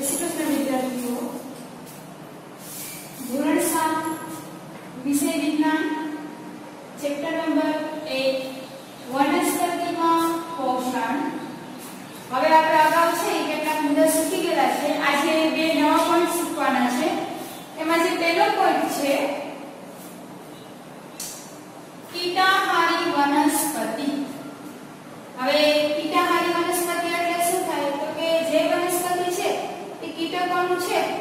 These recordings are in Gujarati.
કૃષ્ણ વિદ્યાર્થીઓ ધોરણ વિજ્ઞાન ચેપ્ટર નંબર એક વનસ્પતિમાં પોષણ હવે આપણે અગાઉ છે કેટલાક મુદ્દા શીખી ગયેલા છે આજે બે નવા પોઈન્ટ શીખવાના છે એમાં જે પહેલો પોઈન્ટ છે કીટાહારી વનસ્પતિ હવે 不去。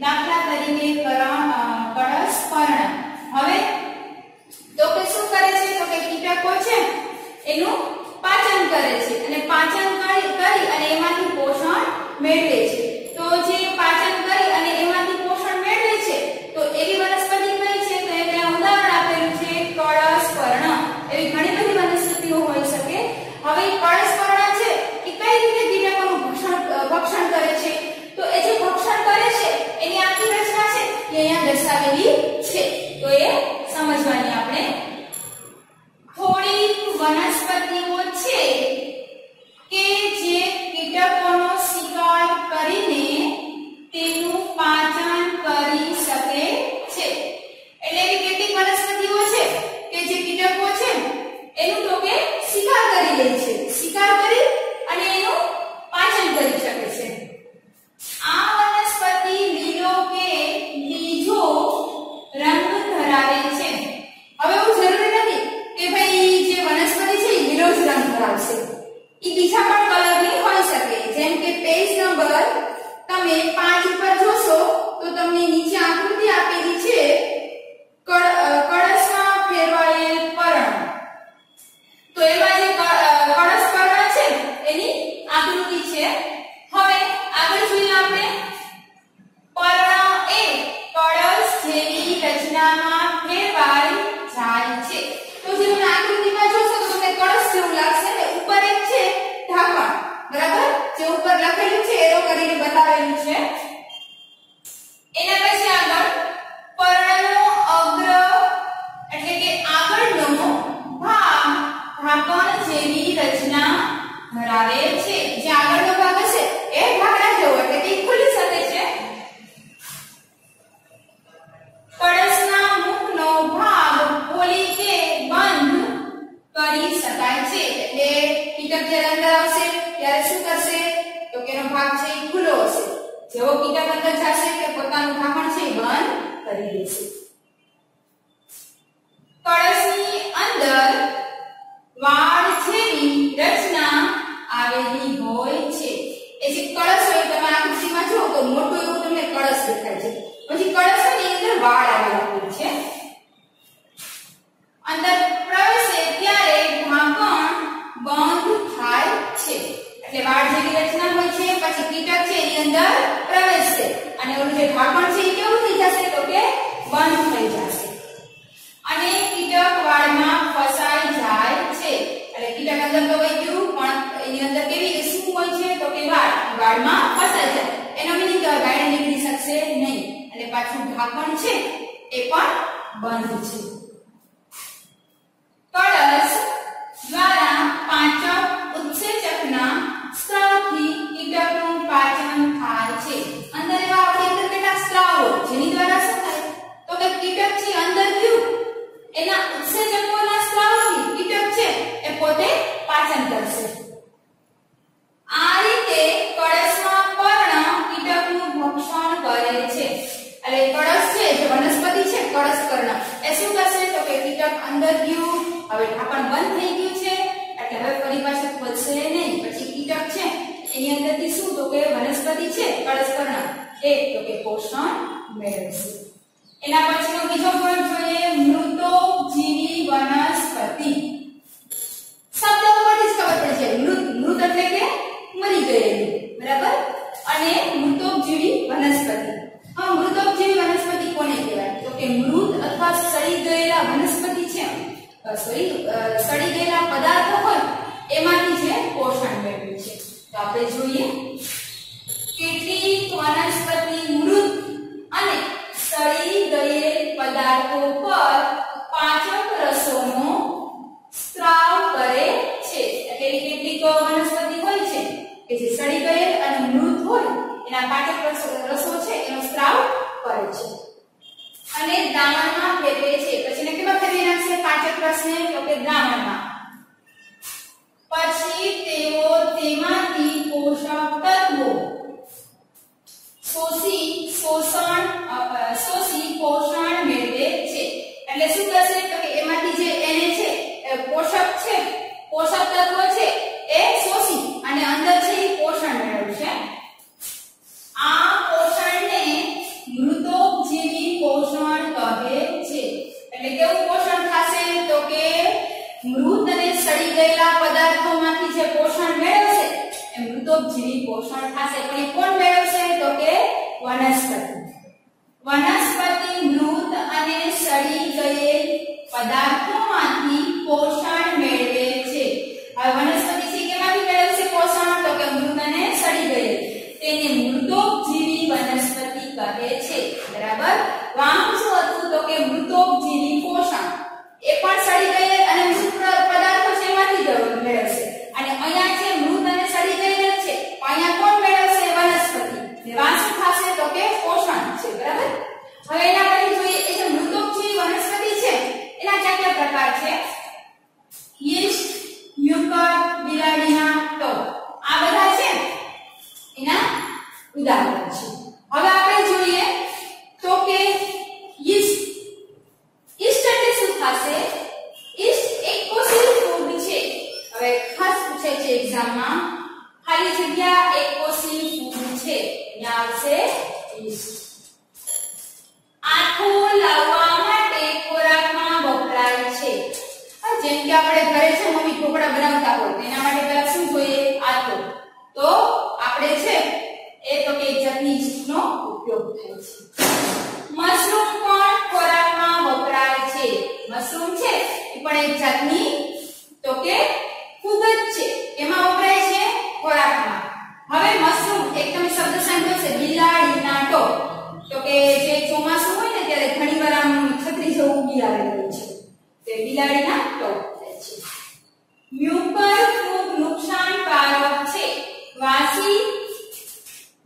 દાખલા તરીકે પરસ્પર્ણ લખેલું છે, એરો કરીને બતાવેલું છે. એના પછી આગળ પર્ણનો અગ્ર, એટલે કે આગળનો ભાગ ભાગણ જેવી રચના ધરાવે છે. જે આગળનો ભાગ હશે, એ ભાગડા જેવો એટલે કે ખુલી શકે છે. પડસના મુખનો ભાગ ખોલી કે બંધ કરી શકાય છે. એટલે કીટક અંદર અંદર જશે કે પોતાનું બ્રાહ્મણ છે બંધ કરી દેશે. કળશની અંદર વાળ છેની રચના આવેલી હોય છે. એ જે કળશ હોય તમારા આકૃતિમાં જો તો મોટો એવો તમને કળશ દેખાય છે. પછી કળશની અંદર વાળ પ્રવેશશે. અને ઓલું જે ઢાંકણ છે એ કેવું થઈ જશે? તો કે બંધ થઈ જશે. અને કીટક વાળમાં ફસાઈ જાય છે. એટલે કીટક અંદર તો વહી ગયું, પણ એની અંદર કેવી શું હોય છે? તો કે વાળ. વાળમાં ફસાઈ જાય. એનો મિનિંગ કહેવાય વાળ નીકળી શકશે નહીં. અને પાછું ઢાંકણ છે, એ પણ બંધ છે. વનસ્પતિ છે પરસ્પરના. એ તો કે પોષણ મેળવશે. એના પછીનો બીજો પોઈન્ટ જોઈએ મૃતોપજીવી વનસ્પતિ. શબ્દ ઉપરથી જ ખબર પડશે મૃત મૃત એટલે કે મરી ગયેલી. બરાબર? અને મૃતોપજીવી વનસ્પતિ. હા મૃતોપજીવી વનસ્પતિ કોને કહેવાય? તો કે મૃત અથવા સડી ગયેલા વનસ્પતિ છે. સોરી સડી ગયેલા પદાર્થો હોય, એમાંથી જે પોષણ મેળવ્યું છે. તો આપણે જોઈએ. દ્રાવણમાં ફેરવે છે. પછી એને કેમાં ફેરવી નાખશે પાચક રસને તો કે દ્રાવણમાં પછી તેઓ તેમાંથી પોષક તત્વો. શોષી, શોષણ શોષી, પોષણ મેળવે છે. એટલે શું થશે? તો કે એમાંથી જે એને છે પોષક છે, પોષક તત્વો છે મૃતોપજીવી પોષણ થશે. પણ એ કોણ મેળવશે? તો કે વનસ્પતિ. વનસ્પતિ મૃત અને સડી ગયેલ પદાર્થોમાંથી પોષણ મેળવે છે. હવે વનસ્પતિ છે કેમાંથી મેળવશે? પોષણ. તો કે મૃત અને સડી ગયેલ. તેને મૃતોપજીવી વનસ્પતિ કહે છે બરાબર વામ શું હતું તો કે મૃતોપજીવી પોષણ એ પણ સડી ગયેલ અને મૃત પ- પદાર્થો છે એમાંથી જ મેળવશે અને અહીંયા છે મૃત અને સડી ગયેલ છે અહીંયા કોણ મેળવશે વનસ્પતિ ને વાં શું થશે તો કે પોષણ છે બરાબર હવે એના પછી જોઈએ એ જે મૃતોપજીવી વનસ્પતિ છે એના કયા કયા પ્રકાર છે યીસ્ટ મ્યુકર બિલાડીના ટોપ આ બધા છે એના ઉદાહરણ છે હવે આપણે જોઈએ તો કે યીસ્ટ યીસ્ટ એટલે શું થશે યીસ્ટ એક કોષી ફૂગ છે હવે ખાસ પૂછે છે એક્ઝામમાં ખાલી જગ્યા એક કોષી ફૂગ છે અહીંયા આવશે યીસ્ટ આથો લાવવા માટે ખોરાકમાં વપરાય છે આ જેમ કે આપણે ઘરે છે મમ્મી ઢોકળા બનાવતા હોય તો એના માટે પહેલા શું જોઈએ આથો તો આપણે છે એ તો કે એક જાતની યીસ્ટનો ઉપયોગ થાય છે મશરૂમ પણ ખોરાકમાં વપરાય છે મશરૂમ છે, એ પણ એક જાતની તો કે જ છે. એમાં વપરાય છે ખોરાકમાં. હવે મશરૂમ, એક તમે શબ્દ સાંભળ્યો છે બિલાડીના નાટો. તો કે જે ચોમાસું હોય ને ત્યારે ઘણીવાર આમ છત્રી જેવું ઉગી આવેલું છે. તે બિલાડીના નાટો છે. મ્યુકર ખૂબ નુકસાનકારક છે. વાસી,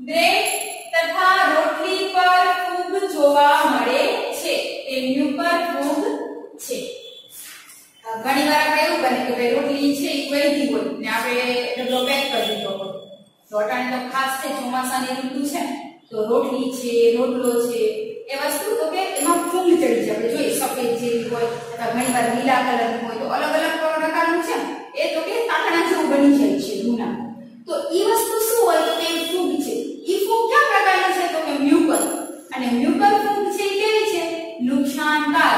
બ્રેડ તથા રોટલી પર ફૂગ જોવા મળે છે. તે મ્યુકર ફૂગ અ, ઘણીવાર આપણે એવું બને કે ભાઈ રોટલી છે એ વળી હોય ને આપણે ડબલો પેક કરી દીધો હોય. તો તો ખાસ છે ચોમાસાની ઋતુ છે તો રોટલી છે રોટલો છે એ વસ્તુ તો કે એમાં ફૂલ ચડી જાય આપણે જોઈએ સફેદ જેવી હોય અથવા ઘણીવાર લીલા કલરની હોય તો અલગ અલગ પ્રકારનું છે એ તો કે તાંતણા જેવું બની જાય છે ગુના તો એ વસ્તુ શું હોય તો કે ફૂગ છે. એ ફૂગ કયા પ્રકારના છે તો કે મ્યુકર અને મ્યુકર ફૂગ છે એ કેવી છે? નુકસાનકાર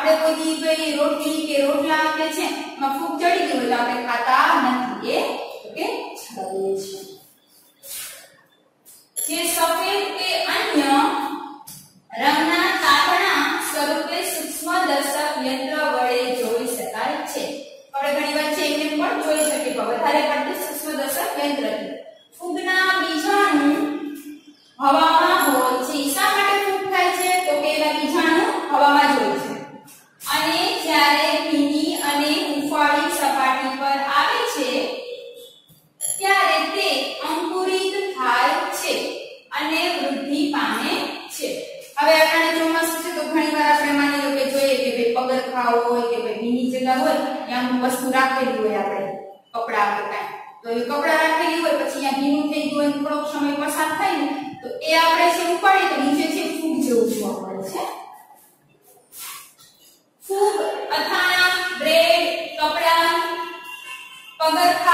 આપણે કોઈ દી રોટલી કે રોટલા કે છે એમાં ફૂગ ચડી ગઈ તો આપણે ખાતા નથી, એ કે છીએ જે સફેદ કે અન્ય રંગના તાતણા સ્વરૂપે સૂક્ષ્મદર્શક યંત્ર વડે જોઈ શકાય છે. આપણે ઘણી વાર છે, એમને પણ જોઈ શકીએ, પણ વધારે પગરખા હોય કે ભાઈ ભીની જગ્યા હોય ત્યાં અમુક વસ્તુ રાખેલી હોય આપણે કપડા કે કાંઈ. તો એ કપડા રાખેલી હોય પછી અહીંયા ભીનું થઈ ગયું હોય થોડોક સમય પસાર થાય ને તો એ આપણે છે ઉપાડી તો નીચે છે ફૂગ જેવું જોવા મળે છે? ફૂગ અથાણા બ્રેડ કપડા પગરખા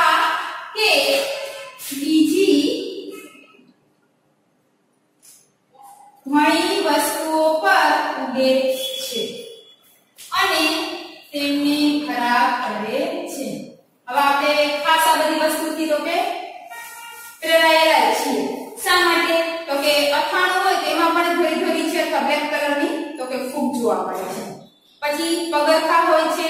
અથાણું હોય તેમાં પણ ધોરી ધોરી છે સફેદ કલરની, તો કે ફૂગ જોવા મળે છે. પછી પગરખા હોય છે,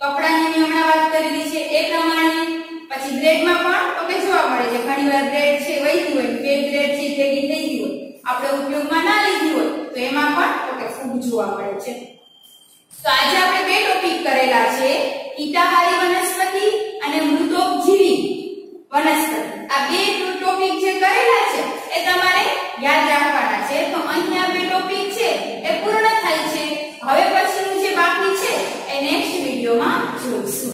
કપડાની મેં હમણાં વાત કરેલી છે એ પ્રમાણે. પછી બ્રેડમાં પણ, તો કે જોવા મળે છે, ઘણીવાર બ્રેડ છે વહી હોય, બે બ્રેડ છે ભેગી થઈ ગઈ હોય, આપણે ઉપયોગમાં ના લીધી હોય, તો એમાં પણ, તો કે ફૂગ જોવા મળે છે. તો આજે આપણે બે ટોપિક કરેલા છે કીટાહારી વનસ્પતિ અને મૃતોપજીવી વનસ્પતિ. આ બે ટોપિક જે કરેલા છે એ તમારે યાદ રાખવાના છે. તો અહીંયા બે ટોપિક છે, એ પૂર્ણ થાય છે. હવે પછીનું જે બાકી છે, એ નેક્સ્ટ વિડિયોમાં જોઈશું.